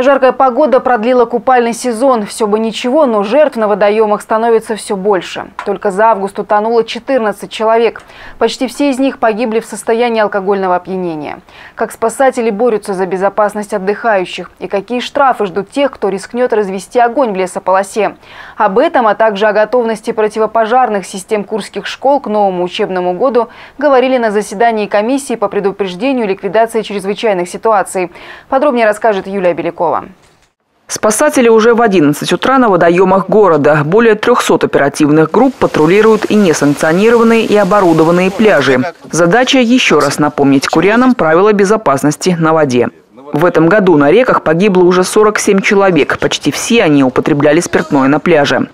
Жаркая погода продлила купальный сезон. Все бы ничего, но жертв на водоемах становится все больше. Только за август утонуло 14 человек. Почти все из них погибли в состоянии алкогольного опьянения. Как спасатели борются за безопасность отдыхающих? И какие штрафы ждут тех, кто рискнет развести огонь в лесополосе? Об этом, а также о готовности противопожарных систем курских школ к новому учебному году говорили на заседании комиссии по предупреждению ликвидации чрезвычайных ситуаций. Подробнее расскажет Юлия Белякова. Спасатели уже в 11 утра на водоемах города. Более 300 оперативных групп патрулируют и несанкционированные, и оборудованные пляжи. Задача еще раз напомнить курянам правила безопасности на воде. В этом году на реках погибло уже 47 человек. Почти все они употребляли спиртное на пляже.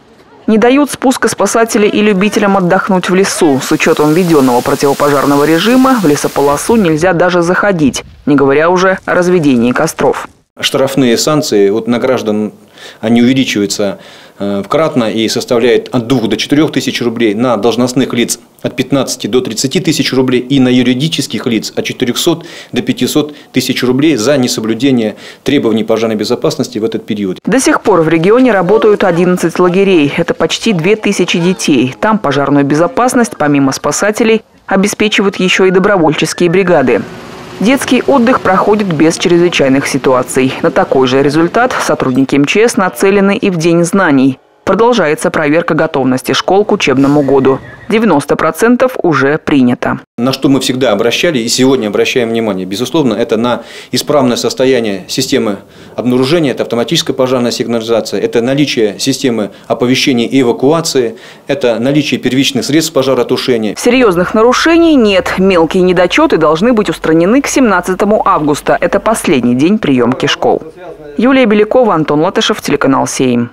Не дают спуска спасатели и любителям отдохнуть в лесу. С учетом введенного противопожарного режима в лесополосу нельзя даже заходить, не говоря уже о разведении костров. Штрафные санкции вот на граждан они увеличиваются э, кратно и составляют от 2 до 4 тысяч рублей, на должностных лиц от 15 до 30 тысяч рублей и на юридических лиц от 400 до 500 тысяч рублей за несоблюдение требований пожарной безопасности в этот период. До сих пор в регионе работают 11 лагерей. Это почти 2000 детей. Там пожарную безопасность, помимо спасателей, обеспечивают еще и добровольческие бригады. Детский отдых проходит без чрезвычайных ситуаций. На такой же результат сотрудники МЧС нацелены и в День знаний. Продолжается проверка готовности школ к учебному году. 90% уже принято. На что мы всегда обращали и сегодня обращаем внимание, безусловно, это на исправное состояние системы обнаружения, это автоматическая пожарная сигнализация, это наличие системы оповещения и эвакуации, это наличие первичных средств пожаротушения. Серьезных нарушений нет. Мелкие недочеты должны быть устранены к 17 августа. Это последний день приемки школ. Юлия Белякова, Антон Латышев, телеканал «Сейм».